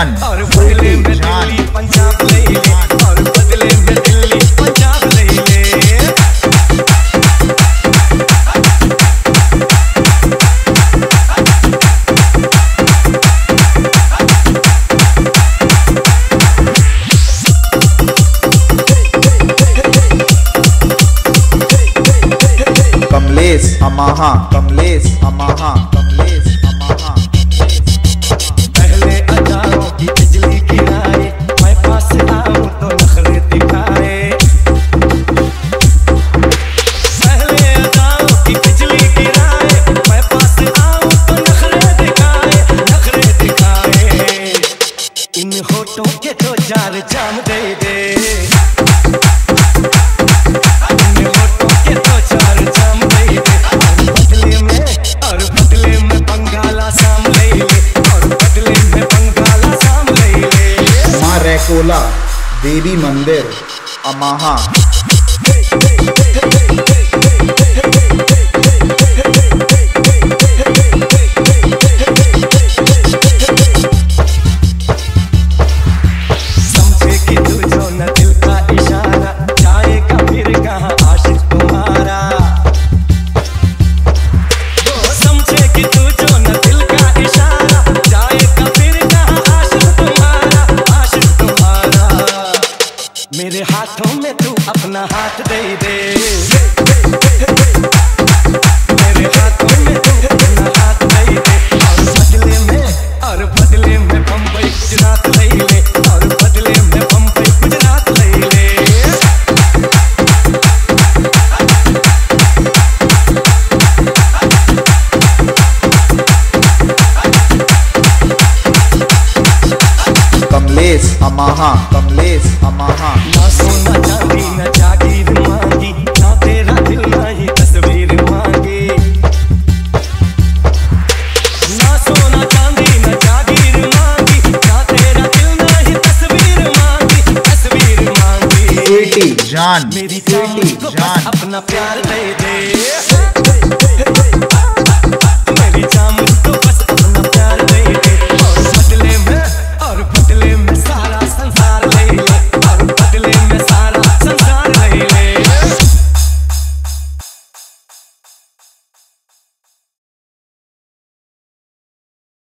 जान। और बदले में दिल्ली पंजाब ले ले। और बदले में दिल्ली पंजाब ले ले। कमलेश अमाहा कमलेश अमाहा कमलेश। इन होठों के दो चार जाम दे दे। इन होठों के दो चार जाम दे दे। बदले में और बदले में बंगाला साम ले ले। और बदले में बंगाला साम ले ले। माँ रैकोला देवी मंदिर अमाहा। समझे हाथों में तू अपना हाथ दे दे। मेरे हाथों में तू अपना हाथ दे दे। और बदले में, और बदले में बम्बई ले। और बदले में बम्बई अमाहा कमलेश अमाहा। ना सोना चांदी न जागीर मांगी ना तेरा दिल ना ही तस्वीर मांगी। ना सोना चांदी न जागीर मांगी ना तेरा दिल ना ही तस्वीर मांगी तस्वीर मांगी। स्वीटी जान मेरी जान। अपना प्यार दे दे।